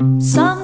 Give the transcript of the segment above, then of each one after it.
Some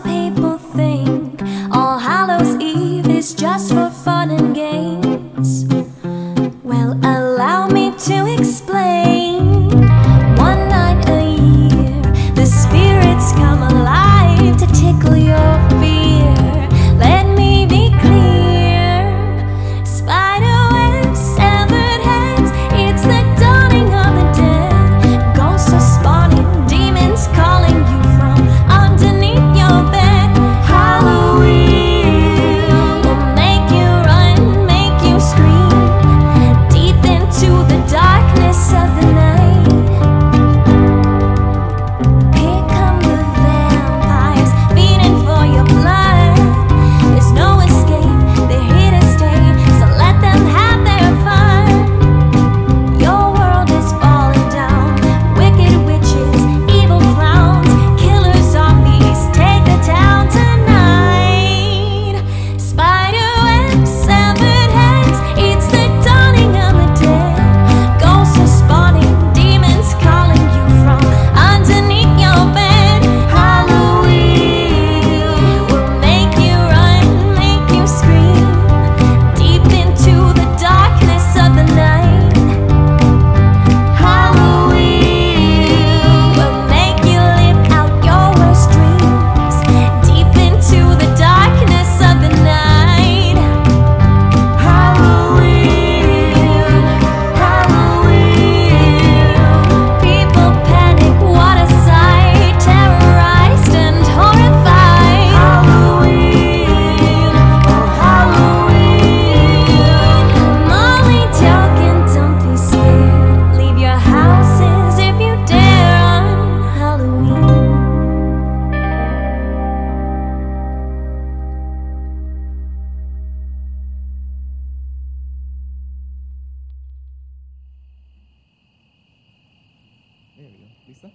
There we go. Lisa?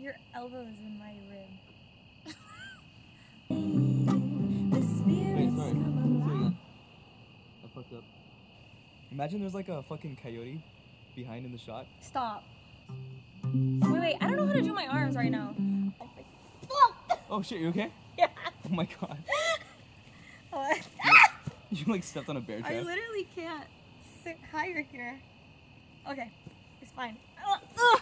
Your elbow is in my rib. Wait, sorry. I fucked up. Imagine there's like a fucking coyote behind in the shot. Stop. Wait, wait. I don't know how to do my arms right now. Oh shit, you okay? Yeah. Oh my god. What? You like stepped on a bear I trap. literally can't sit higher here. Okay, it's fine. Ugh.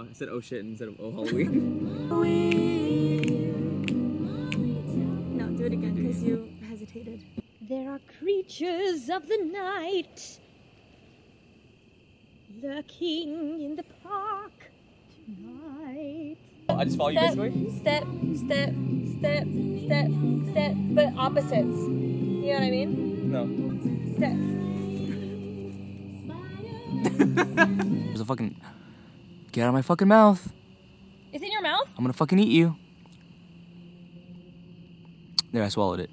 Oh, I said oh shit instead of oh Halloween. No, do it again because you hesitated. There are creatures of the night lurking in the park tonight. Oh, I just follow you Step, basically? step, step, step, step, step, but opposites. You know what I mean? No. Step. There's a fucking. Get out of my fucking mouth. Is it in your mouth? I'm gonna fucking eat you. There, I swallowed it.